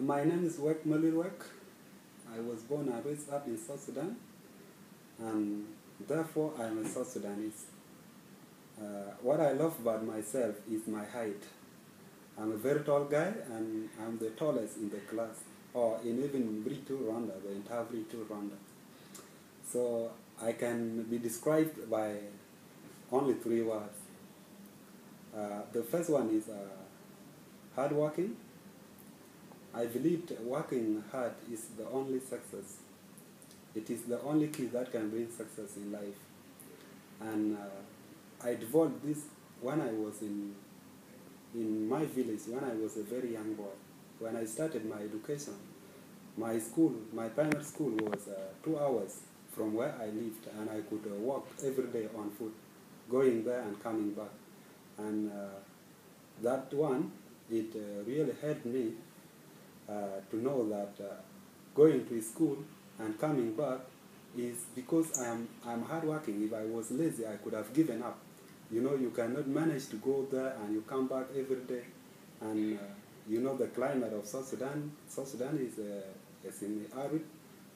My name is Wek Maluil Wek. I was born and raised up in South Sudan, and therefore I am a South Sudanese. Uh, what I love about myself is my height. I'm a very tall guy, and I'm the tallest in the class, or in even Bridge to Rwanda, the entire Bridge to Rwanda. So I can be described by only three words. Uh, the first one is uh, hardworking. I believed working hard is the only success. It is the only key that can bring success in life. And uh, I developed this when I was in, in my village, when I was a very young boy. When I started my education, my school, my primary school was uh, two hours from where I lived, and I could uh, walk every day on foot, going there and coming back. And uh, that one, it uh, really helped me to know that uh, going to school and coming back is because I am I'm hardworking. If I was lazy, I could have given up. You know, you cannot manage to go there and you come back every day. And uh, you know the climate of South Sudan. South Sudan is, a, is the arid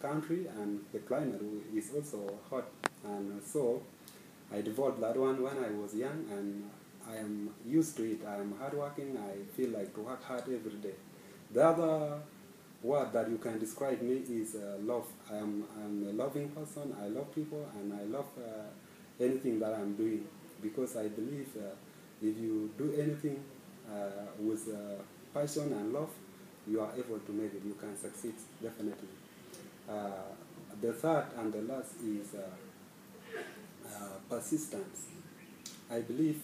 country, and the climate is also hot. And so I developed that one when I was young, and I am used to it. I am hardworking. I feel like to work hard every day. The other word that you can describe me is uh, love. I am I'm a loving person. I love people, and I love uh, anything that I'm doing because I believe uh, if you do anything uh, with uh, passion and love, you are able to make it. You can succeed definitely. Uh, the third and the last is persistence. I believe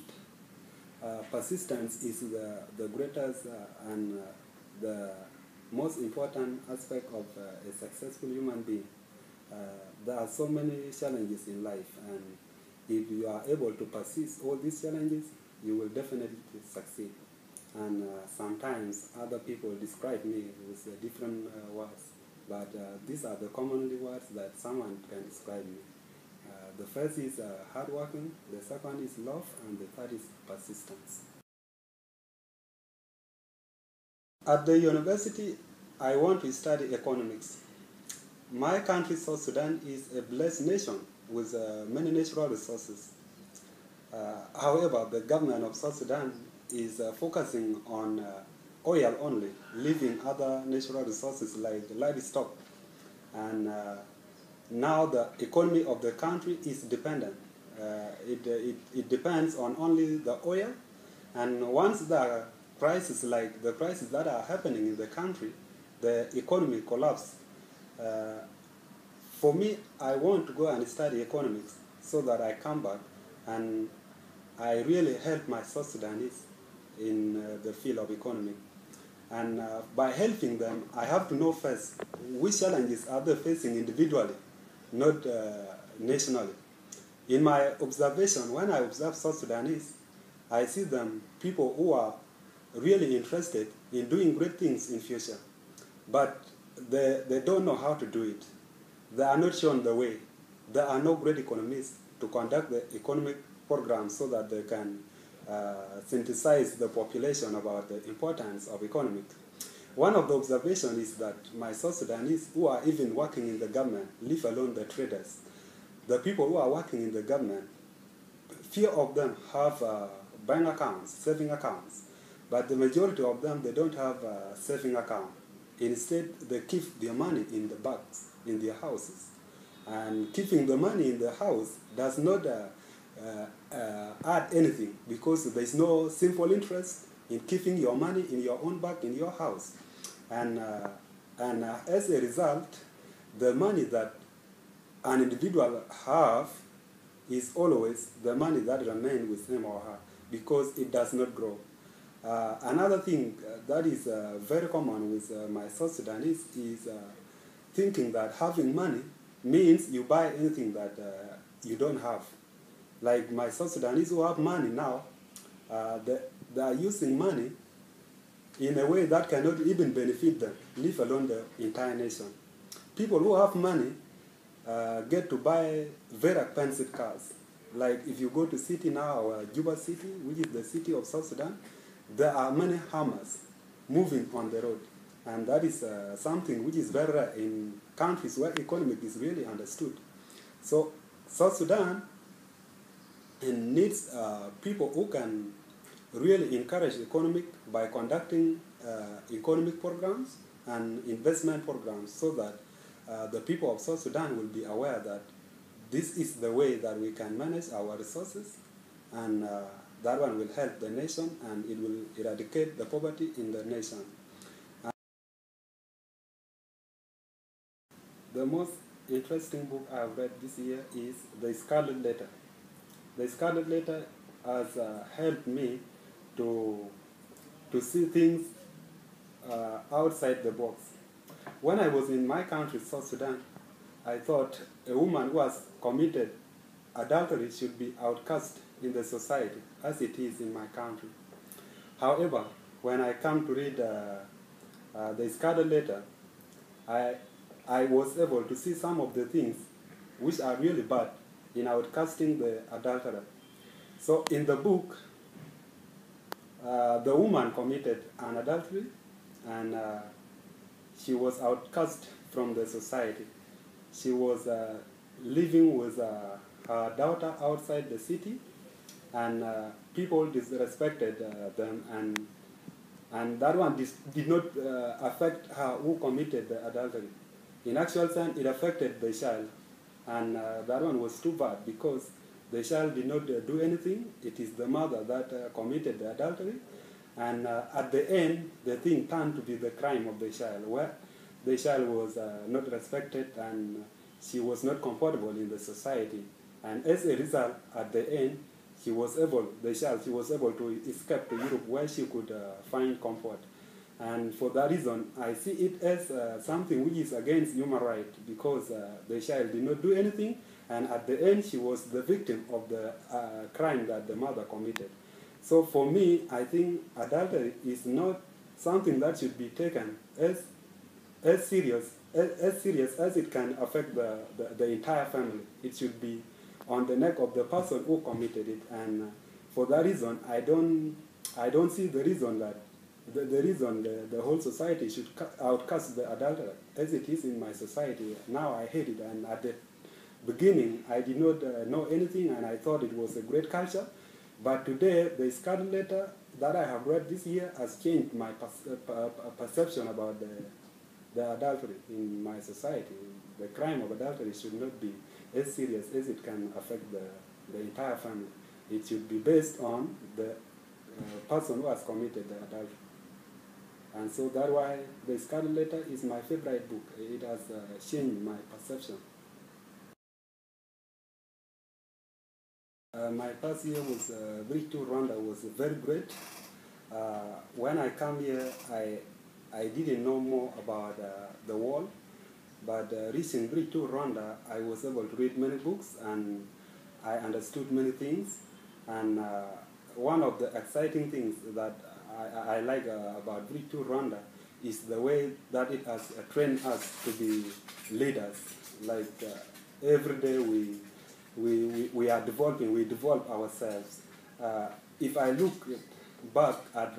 persistence is the, the greatest and the most important aspect of uh, a successful human being. Uh, there are so many challenges in life, and if you are able to persist all these challenges, you will definitely succeed. And uh, sometimes other people describe me with uh, different uh, words, but uh, these are the commonly words that someone can describe me. the first is hardworking, the second is love, and the third is persistence. At the university, I want to study economics. My country, South Sudan, is a blessed nation with uh, many natural resources. Uh, however, the government of South Sudan is uh, focusing on uh, oil only, leaving other natural resources like livestock. And uh, now the economy of the country is dependent. Uh, it, it, it depends on only the oil. And once the crises like the crises that are happening in the country, the economy collapse. Uh, for me, I want to go and study economics so that I come back and I really help my South Sudanese in uh, the field of economy. And uh, by helping them, I have to know first which challenges are they facing individually, not uh, nationally. In my observation, when I observe South Sudanese, I see them people who are really interested in doing great things in future, but they, they don't know how to do it. They are not shown the way. There are no great economists to conduct the economic program so that they can uh, synthesize the population about the importance of economics. One of the observations is that my South Sudanese who are even working in the government, leave alone the traders, the people who are working in the government, few of them have uh, bank accounts, saving accounts, but the majority of them, they don't have a saving account. Instead, they keep their money in the banks, in their houses. And keeping the money in the house does not uh, uh, uh, add anything because there is no simple interest in keeping your money in your own bank, in your house. And, uh, and uh, as a result, the money that an individual have is always the money that remains with him or her because it does not grow. Uh, another thing uh, that is uh, very common with uh, my South Sudanese is uh, thinking that having money means you buy anything that uh, you don't have. Like my South Sudanese who have money now, they, they are using money in a way that cannot even benefit them, leave alone the entire nation. People who have money get to buy very expensive cars. Like if you go to city now, Juba City, which is the city of South Sudan, there are many Hummers moving on the road. And that is uh, something which is very rare in countries where economic is really understood. So South Sudan needs uh, people who can really encourage economic by conducting uh, economic programs and investment programs so that uh, the people of South Sudan will be aware that this is the way that we can manage our resources and uh, that one will help the nation and it will eradicate the poverty in the nation. the most interesting book I've read this year is The Scarlet Letter. The Scarlet Letter has uh, helped me to, to see things uh, outside the box. When I was in my country, South Sudan, I thought a woman who has committed adultery should be outcast in the society, as it is in my country. However, when I come to read uh, uh, the Scarlet Letter, I, I was able to see some of the things which are really bad in outcasting the adulterer. So in the book, uh, the woman committed an adultery and uh, she was outcast from the society. She was uh, living with uh, her daughter outside the city and uh, people disrespected uh, them and and that one did not affect her who committed the adultery. In actual sense, it affected the child, and uh, that one was too bad because the child did not uh, do anything. It is the mother that uh, committed the adultery, and at the end, the thing turned to be the crime of the child, where the child was not respected and she was not comfortable in the society. And as a result, at the end, she was able, the child, she was able to escape to Europe where she could uh, find comfort. And for that reason, I see it as uh, something which is against human rights because uh, the child did not do anything, and at the end, she was the victim of the uh, crime that the mother committed. So for me, I think adultery is not something that should be taken as, as serious as, as serious as it can affect the, the, the, entire family. It should be on the neck of the person who committed it. And uh, for that reason, I don't, I don't see the reason that the, the reason the, the whole society should outcast the adulterer as it is in my society. Now I hate it, and at the beginning I did not uh, know anything, and I thought it was a great culture. But today, the Scarlet Letter that I have read this year has changed my uh, perception about the, the adultery in my society. The crime of adultery should not be as serious as it can affect the, the entire family. It should be based on the uh, person who has committed the adultery. And so that's why the Scarlet Letter is my favorite book. It has uh, changed my perception. Uh, my first year was uh, Bridge to Rwanda was very great. Uh, when I come here, I, I didn't know more about uh, the world, but uh, Bridge to Rwanda, I was able to read many books and I understood many things. And uh, one of the exciting things that I, I like uh, about Bridge to Rwanda is the way that it has uh, trained us to be leaders. Like uh, every day we, we, we, we, are developing, we develop ourselves. Uh, if I look back at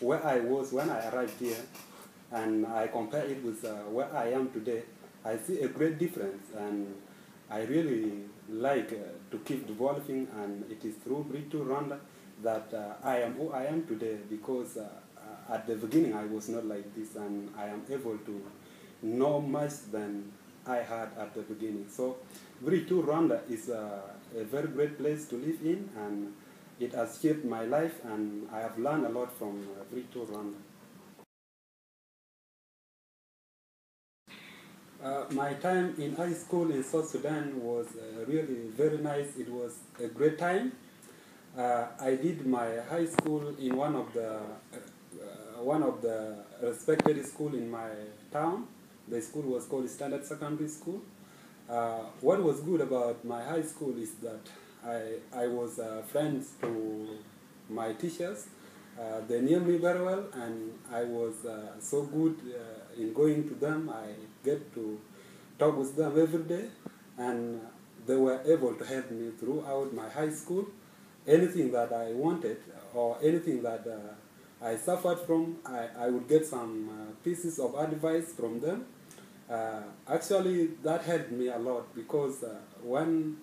where I was when I arrived here and I compare it with uh, where I am today, I see a great difference and I really like to keep developing and it is through Bridge to Rwanda that uh, I am who I am today because uh, uh, at the beginning I was not like this and I am able to know much than I had at the beginning. So Bridge to Rwanda is a very great place to live in and it has shaped my life and I have learned a lot from uh, Bridge to Rwanda. Uh, my time in high school in South Sudan was uh, really very nice. It was a great time. Uh, I did my high school in one of the uh, one of the respected school in my town. The school was called Standard Secondary School. Uh, what was good about my high school is that I, I was friends to my teachers. Uh, they knew me very well and I was uh, so good in going to them. I get to talk with them every day and they were able to help me throughout my high school anything that I wanted or anything that uh, I suffered from. I, I would get some uh, pieces of advice from them. Uh, actually, that helped me a lot because uh, when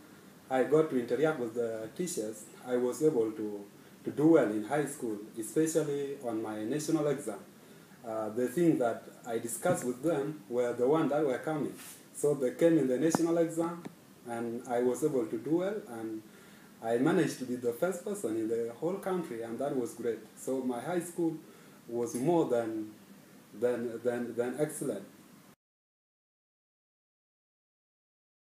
I got to interact with the teachers, I was able to, to do well in high school, especially on my national exam. Uh, the things that I discussed with them were the ones that were coming. So they came in the national exam, and I was able to do well, and I managed to be the first person in the whole country, and that was great. So my high school was more than, than, than, than excellent.